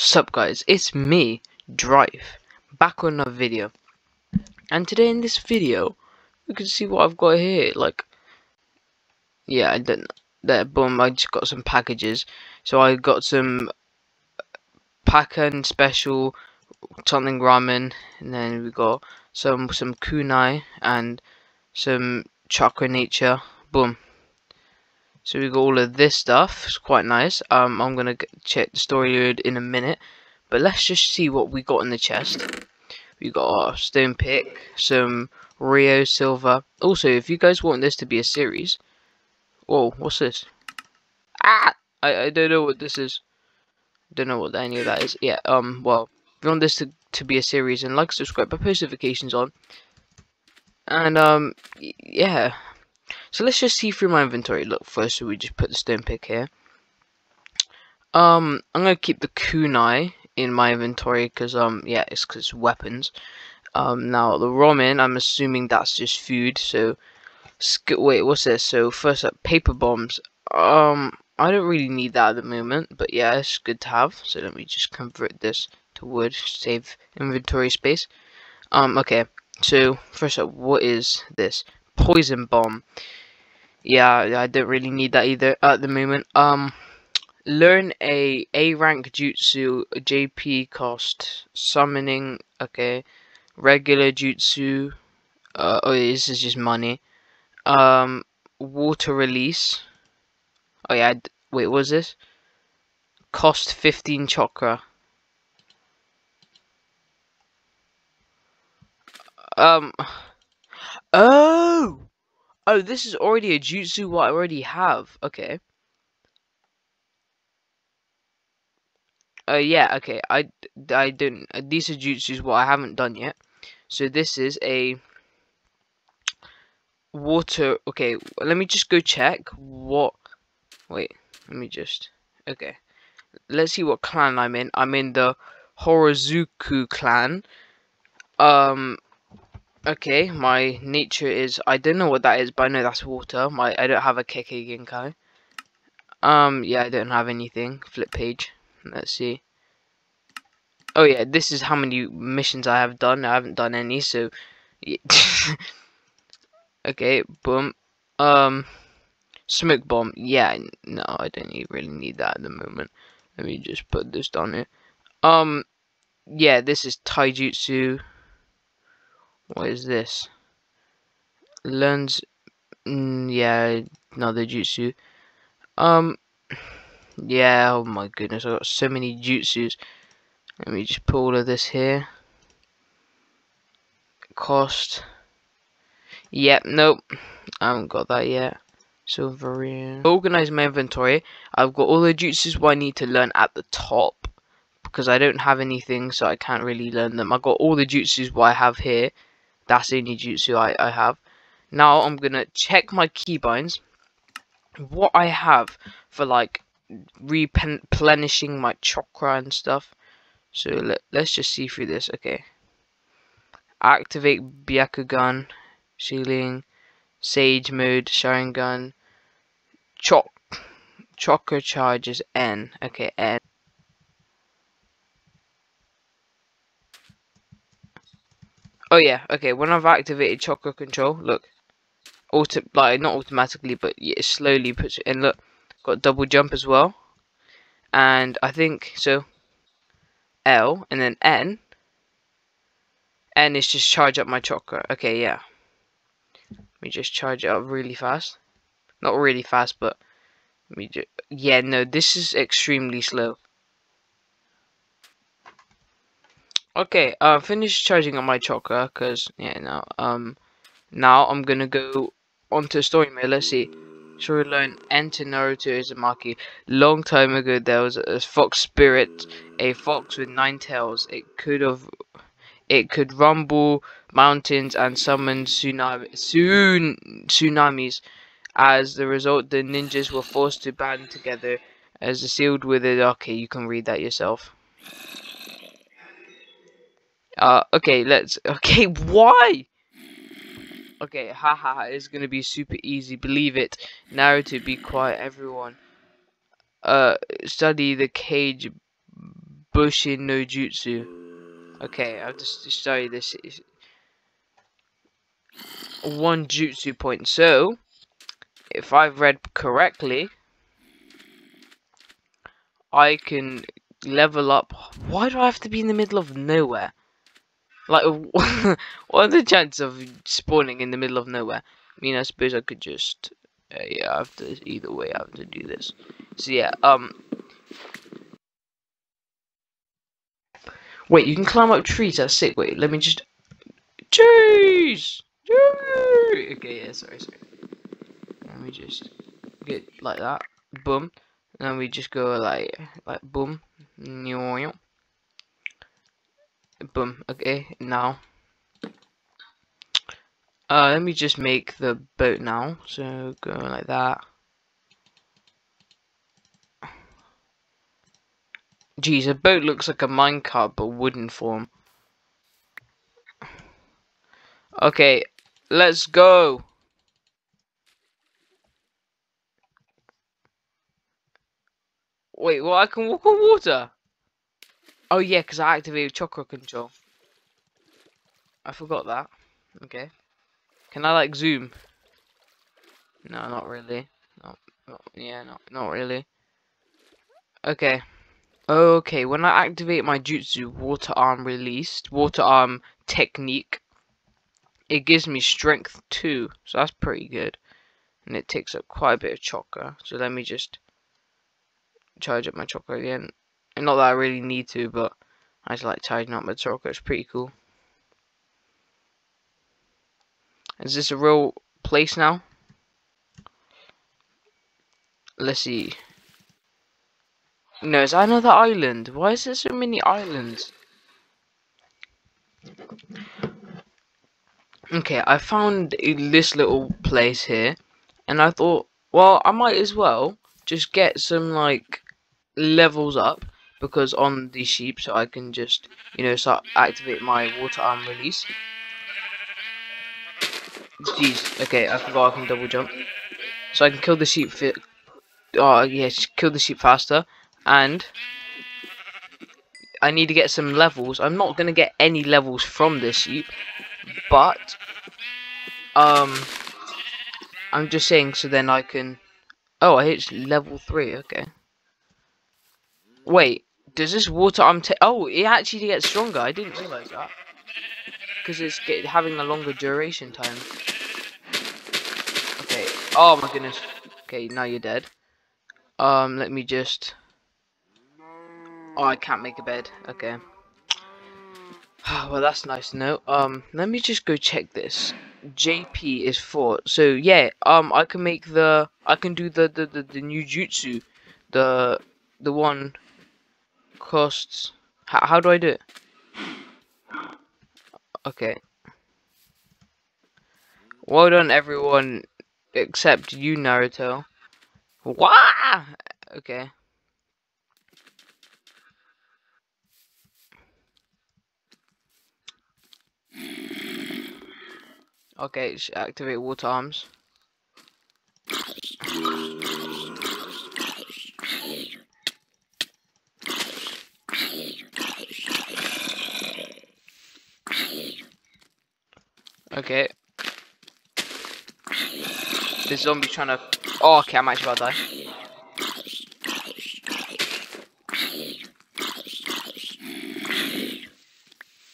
Sup guys, it's me, Drife, back on another video. And today in this video, you can see what I've got here, like, yeah, I didn't, there, boom, I just got some packages. So I got some Pakan special, something ramen, and then we got some, some kunai, and some chakra nature, boom. So we got all of this stuff. It's quite nice. Um, I'm gonna check the story load in a minute, but let's just see what we got in the chest. We got our stone pick, some Rio silver. Also, if you guys want this to be a series, whoa, what's this? Ah, I I don't know what this is. Don't know what any of that is. Yeah. Um. Well, if you want this to to be a series, and like, subscribe, put post notifications on. And um, yeah. So let's just see through my inventory. Look, first we just put the stone pick here. Um, I'm gonna keep the kunai in my inventory because um, yeah, it's because weapons. Um, now the ramen, I'm assuming that's just food. So, wait, what's this? So first up, paper bombs. Um, I don't really need that at the moment, but yeah, it's good to have. So let me just convert this to wood, save inventory space. Um, okay. So first up, what is this? Poison bomb yeah, I don't really need that either at the moment. Um, learn a A rank jutsu, JP cost, summoning, okay, regular jutsu, uh, oh, this is just money. Um, water release. Oh yeah, wait, what was this? Cost 15 chakra. Um, oh! Oh, this is already a jutsu what I already have. Okay. Uh, yeah, okay. I, I don't. Uh, these are jutsus what I haven't done yet. So this is a water. Okay, let me just go check what. Wait, let me just. Okay, let's see what clan I'm in. I'm in the Horozuku clan. Um, Okay, my nature is I don't know what that is, but I know that's water. My I don't have a Kekkei Genkai. Um, yeah, I don't have anything. Flip page. Let's see. Oh yeah, this is how many missions I have done. I haven't done any, so okay, boom. Um, smoke bomb. Yeah, no, I don't really need that at the moment. Let me just put this down here. Um, yeah, this is taijutsu. What is this? Learns, mm, yeah, another jutsu. Um, yeah, oh my goodness, I got so many jutsus. Let me just put all of this here. Cost. Yep, nope, I haven't got that yet. Silverian. Organize my inventory. I've got all the jutsus what I need to learn at the top because I don't have anything, so I can't really learn them. I've got all the jutsus what I have here that's the only jutsu I, I have. Now I'm gonna check my keybinds. What I have for like replenishing my chakra and stuff. So let, let's just see through this. Okay. Activate Byakugan, Sealing, Sage Mode, Sharingan, Chok, Chakra Charges N. Okay, N. Oh yeah, okay, when I've activated chakra control, look. Auto like not automatically but it slowly puts it in look. Got double jump as well. And I think so L and then N N is just charge up my chakra. Okay, yeah. Let me just charge it up really fast. Not really fast, but let me just yeah, no, this is extremely slow. Okay, uh, finished charging on my chakra, because, yeah, now, um, now I'm gonna go onto story mode, let's see. Storyline, enter Naruto Uzumaki. Long time ago, there was a fox spirit, a fox with nine tails. It could have, it could rumble mountains and summon tsunami, soon tsunamis. As the result, the ninjas were forced to band together as a sealed with it. Okay, you can read that yourself. Uh, okay, let's, okay, why? Okay, haha, it's gonna be super easy, believe it. Narrative, be quiet, everyone. Uh, study the Kage Bunshin no Jutsu. Okay, I'll just you this. One Jutsu point. So, if I've read correctly, I can level up. Why do I have to be in the middle of nowhere? Like, what are the chances of spawning in the middle of nowhere? I mean, I suppose I could just, uh, yeah, I have to, either way, I have to do this. So, yeah, um, wait, you can climb up trees, that's sick, wait, let me just, jeez, okay, yeah, sorry, sorry, let me just get like that, boom, and then we just go like, like, boom, boom, okay, now, uh, let me just make the boat now. So go like that. Geez, a boat looks like a minecart but wooden form. Okay, let's go. Wait, well I can walk on water. Oh yeah, because I activated chakra control. I forgot that. Okay. Can I like zoom? No, not really. No, not, yeah, not, not really. Okay. Okay, when I activate my jutsu, water arm released, water arm technique, it gives me strength 2, so that's pretty good. And it takes up quite a bit of chakra, so let me just charge up my chakra again. And not that I really need to, but I just like charging up my chakra, it's pretty cool. Is this a real place now? Let's see. No, that another island? Why is there so many islands? Okay, I found this little place here. And I thought, well, I might as well just get some, like, levels up. Because on the sheep, so I can just, you know, start activate my water arm release. Jeez, okay, I forgot I can double jump. So I can kill the sheep. Oh, yes, kill the sheep faster. And I need to get some levels. I'm not to get any levels from this sheep. But, um, I'm just saying so then I can... Oh, I hit level 3, okay. Wait, does this water arm... Oh, it actually gets stronger. I didn't realize that because it's get, having a longer duration time. Okay. Oh my goodness. Okay, now you're dead. Um, let me just. Oh, I can't make a bed. Okay. well, that's nice to know. Um, let me just go check this. JP is four. So yeah, um, I can make the, I can do the the the, the new jutsu, the the one costs. How how do I do it? Okay. Well done, everyone, except you, Naruto. Wah! Okay. Okay, activate water arms. Okay. This zombie trying to... Oh, okay, I might actually about die.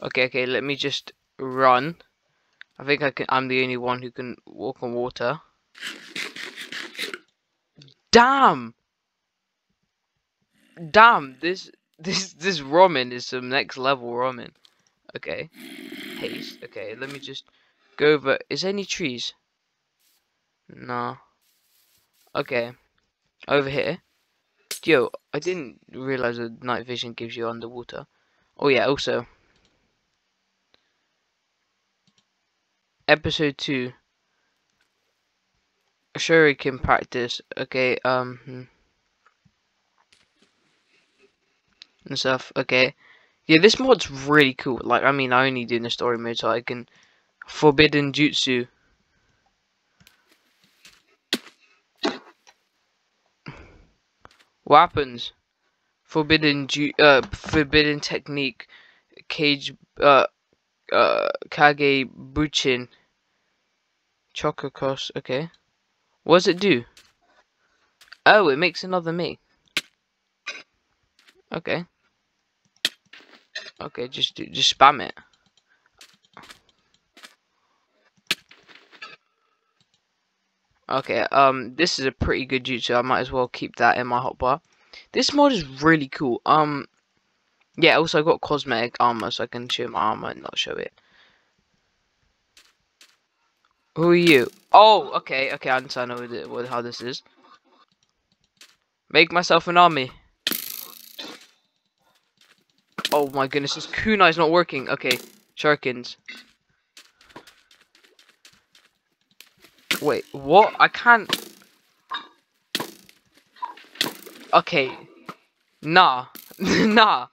Okay, okay, let me just run. I think I can. I'm the only one who can walk on water. Damn! Damn! This this this ramen is some next level ramen. Okay. Haste. Okay, let me just go over. Is there any trees? No. Okay. Over here. Yo, I didn't realize that night vision gives you underwater. Oh yeah, also. Episode 2. Shuriken practice. Okay, um. Hmm. And stuff. Okay. Yeah, this mod's really cool. Like, I mean, I only do in the story mode, so I can forbidden jutsu. Weapons forbidden ju uh forbidden technique cage uh uh kage buchin. Chokokos okay. What does it do? Oh it makes another me. Okay. Okay just do just spam it Okay, um, this is a pretty good jutsu. I might as well keep that in my hotbar. This mod is really cool. Um, yeah, also I got cosmetic armor, so I can show my armor and not show it. Who are you? Oh, okay, okay, I understand what, what, how this is. Make myself an army. Oh my goodness, this kunai is not working. Okay, Sharkins. Wait, what? I can't... Okay. Nah. nah.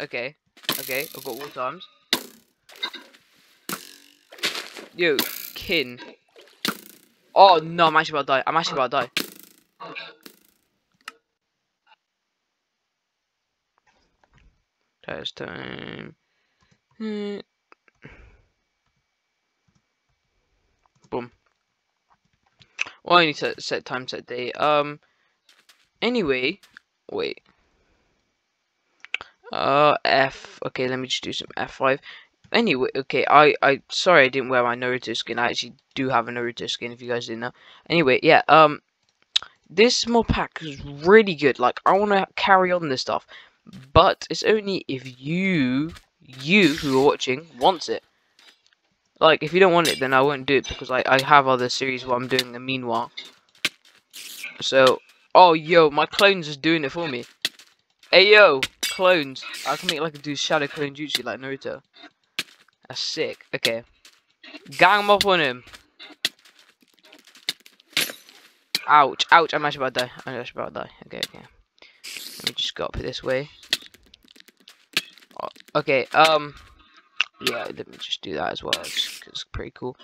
Okay. Okay, I've got water arms. Yo, kin. Oh no, I'm actually about to die. I'm actually about to die. Test time. Hmm. Boom. Well, I need to set time, set day. Um. Anyway, wait. Uh, F. Okay, let me just do some F5. Anyway, okay, I, I, sorry I didn't wear my Naruto skin. I actually do have a Naruto skin, if you guys didn't know. Anyway, yeah, um, this mod pack is really good. Like, I want to carry on this stuff. But it's only if you, you who are watching, wants it. Like, if you don't want it, then I won't do it because I, I have other series where I'm doing the meanwhile. So, oh, yo, my clone's just doing it for me. Hey, yo, clones. I can make like a do shadow clone jutsu like Naruto. That's sick. Okay. Gang up on him. Ouch, ouch, I'm actually about to die. I'm actually about to die. Okay, okay. Let me just go up this way. Oh, okay, um yeah, let me just do that as well. It's, pretty cool.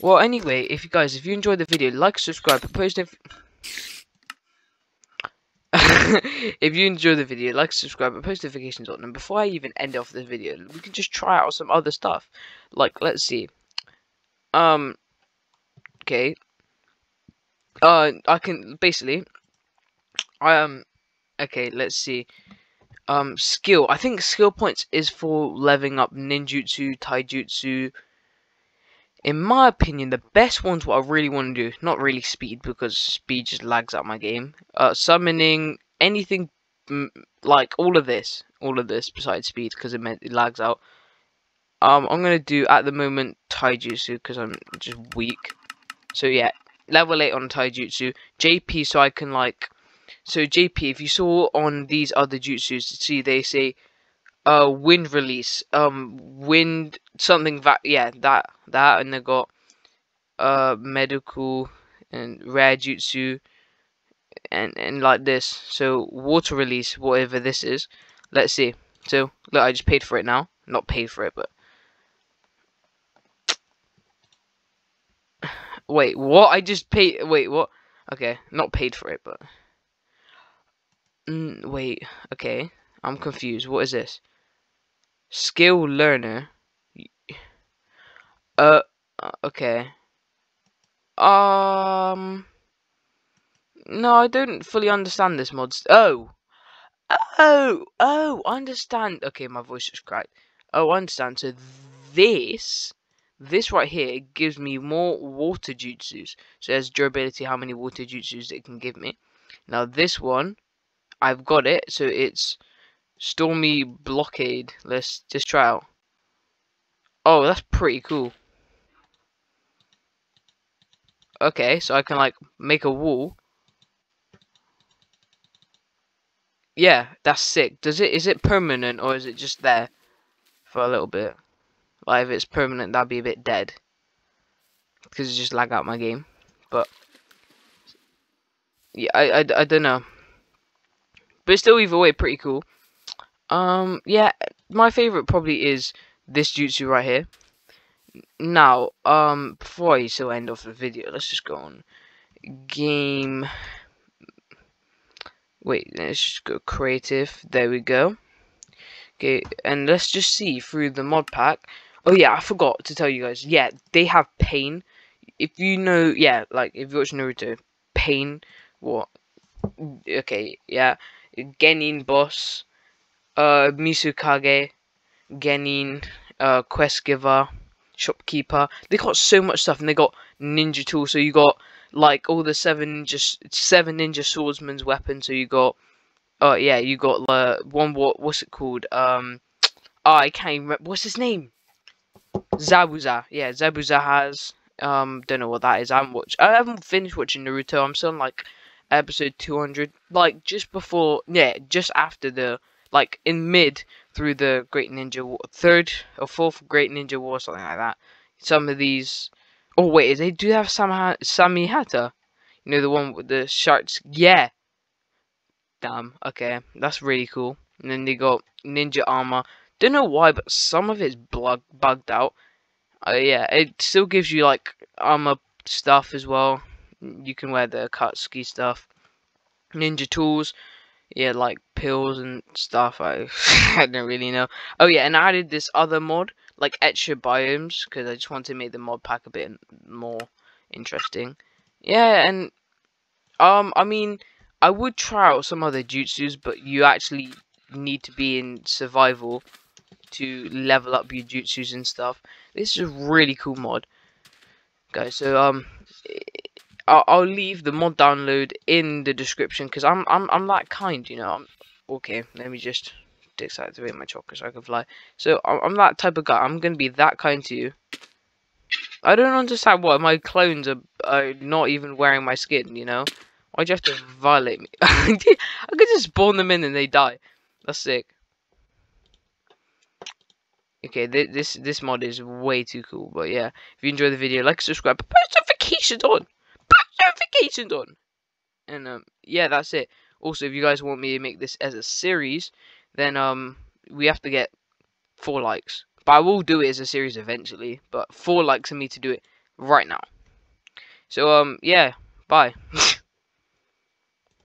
Well, anyway, if you guys, if you enjoyed the video, like, subscribe, post if if you enjoy the video, like, subscribe, and post notifications on. And before I even end off this video, we can just try out some other stuff. Like, let's see. Um. Okay. Uh, I can basically. I, um. Okay, let's see um, skill. I think skill points is for leveling up ninjutsu, taijutsu. In my opinion, the best ones what I really want to do, not really speed because speed just lags out my game. Uh, summoning, anything like all of this, all of this besides speed because it, meant it lags out. Um, I'm gonna do at the moment taijutsu because I'm just weak. So yeah, level 8 on taijutsu. JP so I can like so JP, if you saw on these other jutsus, see they say uh wind release, um wind something that yeah, that that and they got uh medical and rare jutsu and and like this. So water release, whatever this is. Let's see. So look, I just paid for it now. Not paid for it, but wait, what? I just paid. Wait, what? Okay, not paid for it, but Mm, wait, okay. I'm confused. What is this? Skill learner. Uh, uh, okay. Um. No, I don't fully understand this mod. Oh. Oh, oh, I understand. Okay, my voice just cracked. Oh, I understand. So this, this right here gives me more water jutsus. So there's durability, how many water jutsus it can give me. Now this one I've got it, so it's Stormy Blockade. Let's just try out. Oh, that's pretty cool. Okay, so I can like make a wall. Yeah, that's sick. Does it is it permanent or is it just there for a little bit? Like if it's permanent, that'd be a bit dead because it just lag out my game. But yeah, I I, I don't know. But still, either way, pretty cool. Um, yeah, my favorite probably is this jutsu right here. Now, um, before I still end off the video, let's just go on game. Wait, let's just go creative. There we go. Okay, and let's just see through the mod pack. Oh yeah, I forgot to tell you guys. Yeah, they have pain. If you know, yeah, like if you watch Naruto, pain. What? Okay, yeah. Genin boss, uh, Mizukage, Genin, uh, quest giver, shopkeeper. They got so much stuff, and they got ninja tools. So you got like all the seven ninja, seven ninja swordsman's weapons. So you got, oh uh, yeah, you got uh, one. What what's it called? Um, oh, I can't remember. What's his name? Zabuza. Yeah, Zabuza has. Um, don't know what that is. I haven't watched. I haven't finished watching Naruto. I'm still on like episode 200. Like just before, yeah, just after the like in mid through the Great Ninja War, third or fourth Great Ninja War, something like that. Some of these. Oh wait, they do have Sam Samehada. You know the one with the sharks. Yeah. Damn. Okay, that's really cool. And then they got ninja armor. Don't know why, but some of it's bug bugged out. Uh, yeah, it still gives you like armor stuff as well. You can wear the Katsuki stuff. Ninja tools yeah, like pills and stuff. I I don't really know. Oh yeah, and I added this other mod, like extra biomes, because I just want to make the mod pack a bit more interesting. Yeah, and um, I mean, I would try out some other jutsus, but you actually need to be in survival to level up your jutsus and stuff. This is a really cool mod, guys. So um, I'll, I'll leave the mod download in the description because I'm I'm I'm that kind, you know. I'm, okay, let me just deactivate my chocolate so I can fly. So I'm, I'm that type of guy. I'm gonna be that kind to you. I don't understand why my clones are, are not even wearing my skin. You know, why'd you have to violate me? I could just spawn them in and they die. That's sick. Okay, th this this mod is way too cool. But yeah, if you enjoy the video, like, subscribe, put notifications on notifications on. And um, yeah, that's it. Also, if you guys want me to make this as a series, then um, we have to get four likes. But I will do it as a series eventually. But four likes for me to do it right now. So um, yeah, bye.